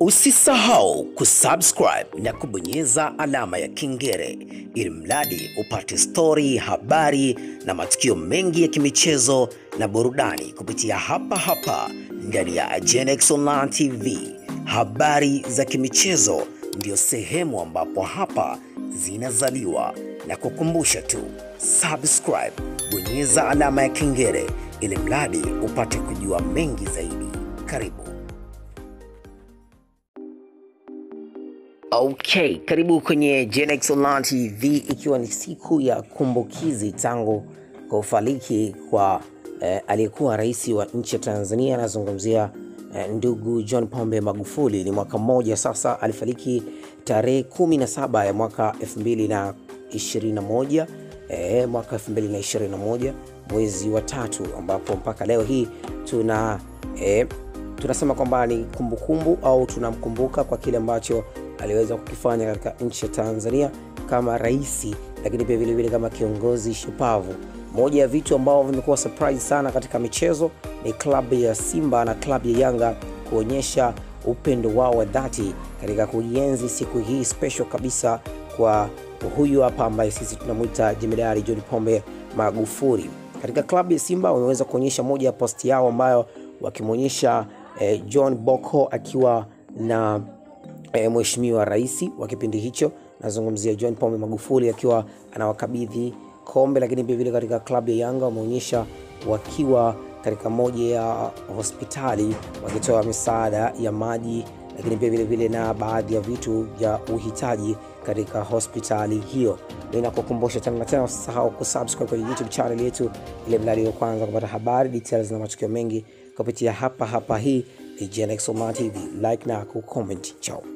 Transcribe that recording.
Usisahau kusubscribe na kubonyeza alama ya kengele ili mradi upate stori, habari na matukio mengi ya kimichezo na burudani kupitia hapa hapa ndani ya Agenex Online TV. Habari za kimichezo ndio sehemu ambapo hapa zinazaliwa, na kukumbusha tu subscribe, bonyeza alama ya kengele ili mradi upate kujua mengi zaidi. Karibu. Okay, karibu kwenye Genex Online TV ikiwa ni siku ya kumbukizi tangu kufariki kwa eh, aliyekuwa rais wa nchi ya Tanzania anazungumzia eh, ndugu John Pombe Magufuli. Ni mwaka mmoja sasa, alifariki tarehe 17 ya mwaka 2021 eh, mwaka 2021 mwezi wa tatu, ambapo mpaka leo hii tuna eh, tunasema kwamba ni kumbukumbu au tunamkumbuka kwa kile ambacho aliweza kukifanya katika nchi ya Tanzania kama rais, lakini pia vilevile kama kiongozi shupavu. Moja ya vitu ambavyo vimekuwa surprise sana katika michezo ni klabu ya Simba na klabu ya Yanga kuonyesha upendo wao wa dhati katika kuienzi siku hii special kabisa kwa huyu hapa ambaye sisi tunamwita Jemedari John Pombe Magufuli. Katika klabu ya Simba wameweza kuonyesha moja ya posti yao ambayo wakimwonyesha eh, John Boko akiwa na e, mheshimiwa rais wa kipindi hicho, nazungumzia John Pombe Magufuli akiwa anawakabidhi kombe, lakini pia vile katika klabu ya Yanga wameonyesha wakiwa katika moja ya hospitali wakitoa misaada ya maji, lakini pia vile vile na baadhi ya vitu vya uhitaji katika hospitali hiyo. Ninakukumbusha tena na tena, usisahau kusubscribe kwenye YouTube channel yetu, ile mradi wa kwanza kupata habari details na matukio mengi kupitia hapa hapa. Hii ni Online TV, like na kucomment. Ciao.